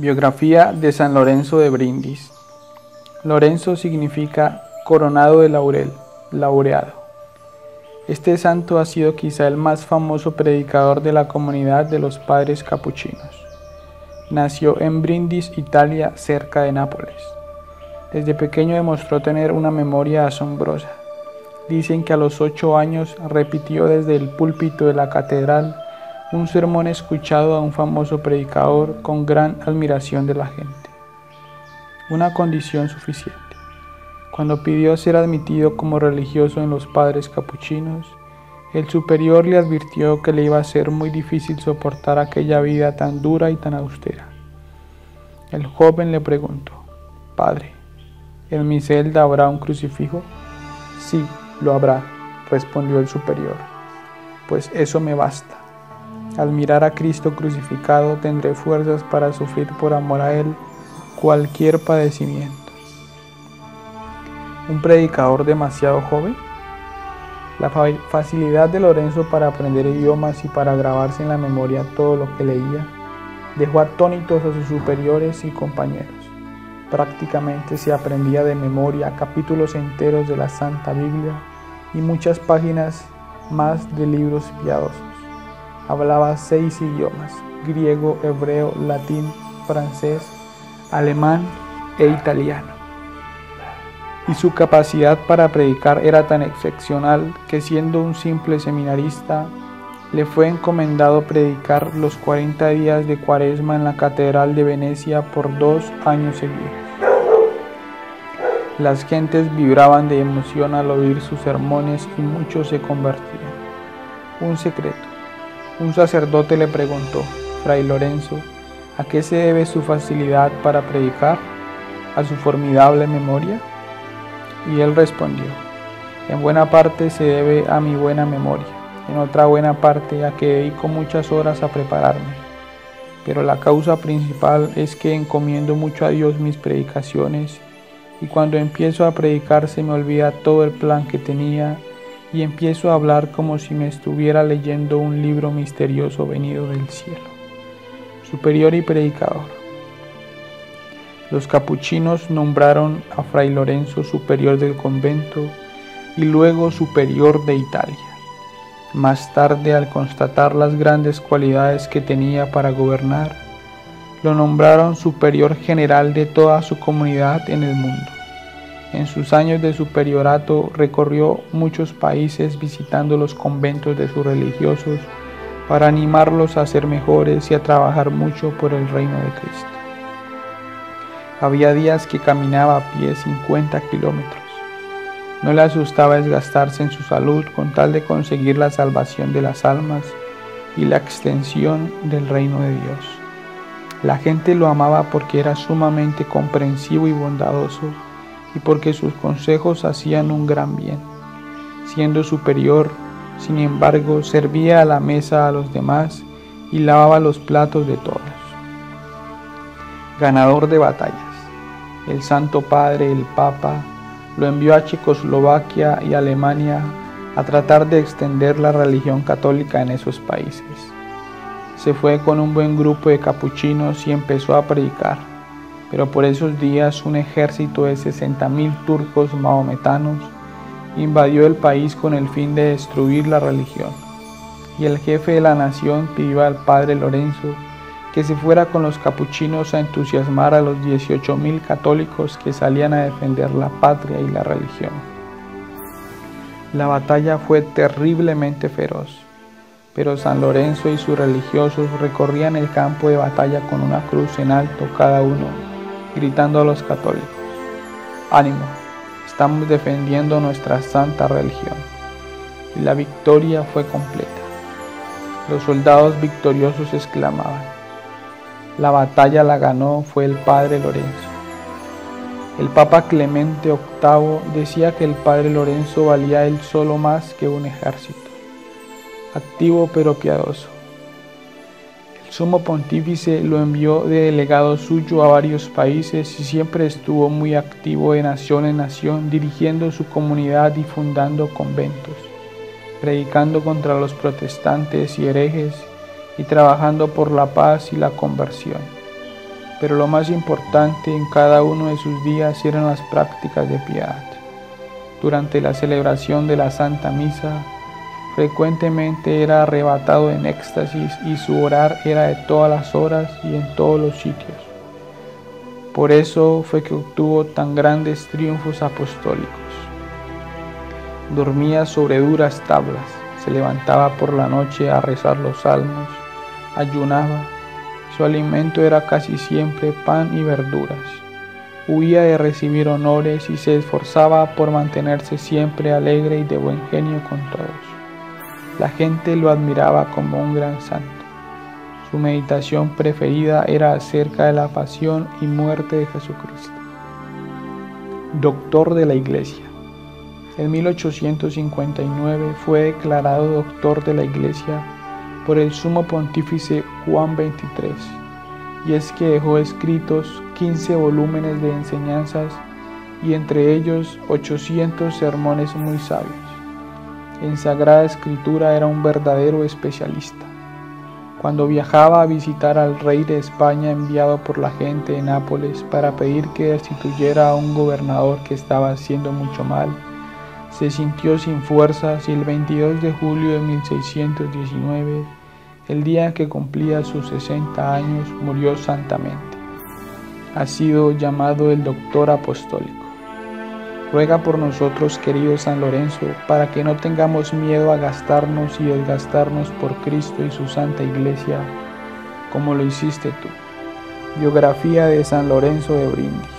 Biografía de San Lorenzo de Brindis. Lorenzo significa coronado de laurel, laureado. Este santo ha sido quizá el más famoso predicador de la comunidad de los padres capuchinos. Nació en Brindis, Italia, cerca de Nápoles. Desde pequeño demostró tener una memoria asombrosa. Dicen que a los ocho años repitió desde el púlpito de la catedral un sermón escuchado a un famoso predicador con gran admiración de la gente. Una condición suficiente. Cuando pidió ser admitido como religioso en los padres capuchinos, el superior le advirtió que le iba a ser muy difícil soportar aquella vida tan dura y tan austera. El joven le preguntó, Padre, ¿en mi celda habrá un crucifijo? Sí, lo habrá, respondió el superior. Pues eso me basta. Al mirar a Cristo crucificado tendré fuerzas para sufrir por amor a Él cualquier padecimiento. ¿Un predicador demasiado joven? La facilidad de Lorenzo para aprender idiomas y para grabarse en la memoria todo lo que leía dejó atónitos a sus superiores y compañeros. Prácticamente se aprendía de memoria capítulos enteros de la Santa Biblia y muchas páginas más de libros piadosos. Hablaba seis idiomas, griego, hebreo, latín, francés, alemán e italiano. Y su capacidad para predicar era tan excepcional que siendo un simple seminarista, le fue encomendado predicar los 40 días de cuaresma en la Catedral de Venecia por dos años seguidos. Las gentes vibraban de emoción al oír sus sermones y muchos se convertían. Un secreto. Un sacerdote le preguntó, Fray Lorenzo, ¿a qué se debe su facilidad para predicar? ¿A su formidable memoria? Y él respondió, en buena parte se debe a mi buena memoria, en otra buena parte a que dedico muchas horas a prepararme. Pero la causa principal es que encomiendo mucho a Dios mis predicaciones y cuando empiezo a predicar se me olvida todo el plan que tenía y empiezo a hablar como si me estuviera leyendo un libro misterioso venido del cielo. Superior y predicador. Los capuchinos nombraron a Fray Lorenzo superior del convento y luego superior de Italia. Más tarde, al constatar las grandes cualidades que tenía para gobernar, lo nombraron superior general de toda su comunidad en el mundo. En sus años de superiorato recorrió muchos países visitando los conventos de sus religiosos para animarlos a ser mejores y a trabajar mucho por el reino de Cristo. Había días que caminaba a pie 50 kilómetros. No le asustaba desgastarse en su salud con tal de conseguir la salvación de las almas y la extensión del reino de Dios. La gente lo amaba porque era sumamente comprensivo y bondadoso y porque sus consejos hacían un gran bien. Siendo superior, sin embargo, servía a la mesa a los demás y lavaba los platos de todos. Ganador de batallas. El Santo Padre, el Papa, lo envió a Checoslovaquia y Alemania a tratar de extender la religión católica en esos países. Se fue con un buen grupo de capuchinos y empezó a predicar pero por esos días un ejército de 60.000 turcos mahometanos invadió el país con el fin de destruir la religión. Y el jefe de la nación pidió al padre Lorenzo que se fuera con los capuchinos a entusiasmar a los 18.000 católicos que salían a defender la patria y la religión. La batalla fue terriblemente feroz, pero San Lorenzo y sus religiosos recorrían el campo de batalla con una cruz en alto cada uno gritando a los católicos, ánimo, estamos defendiendo nuestra santa religión. Y la victoria fue completa. Los soldados victoriosos exclamaban, la batalla la ganó fue el padre Lorenzo. El Papa Clemente VIII decía que el padre Lorenzo valía él solo más que un ejército, activo pero piadoso sumo pontífice lo envió de delegado suyo a varios países y siempre estuvo muy activo de nación en nación, dirigiendo su comunidad y fundando conventos, predicando contra los protestantes y herejes y trabajando por la paz y la conversión. pero lo más importante en cada uno de sus días eran las prácticas de piedad. Durante la celebración de la Santa Misa, frecuentemente era arrebatado en éxtasis y su orar era de todas las horas y en todos los sitios. Por eso fue que obtuvo tan grandes triunfos apostólicos. Dormía sobre duras tablas, se levantaba por la noche a rezar los salmos, ayunaba, su alimento era casi siempre pan y verduras. Huía de recibir honores y se esforzaba por mantenerse siempre alegre y de buen genio con todos. La gente lo admiraba como un gran santo. Su meditación preferida era acerca de la pasión y muerte de Jesucristo. Doctor de la Iglesia. En 1859 fue declarado doctor de la Iglesia por el sumo pontífice Juan XXIII, y es que dejó escritos 15 volúmenes de enseñanzas y entre ellos 800 sermones muy sabios. En Sagrada Escritura era un verdadero especialista. Cuando viajaba a visitar al rey de España enviado por la gente de Nápoles para pedir que destituyera a un gobernador que estaba haciendo mucho mal, se sintió sin fuerzas y el 22 de julio de 1619, el día en que cumplía sus 60 años, murió santamente. Ha sido llamado el doctor apostólico. Ruega por nosotros, querido San Lorenzo, para que no tengamos miedo a gastarnos y desgastarnos por Cristo y su Santa Iglesia, como lo hiciste tú. Biografía de San Lorenzo de Brindis.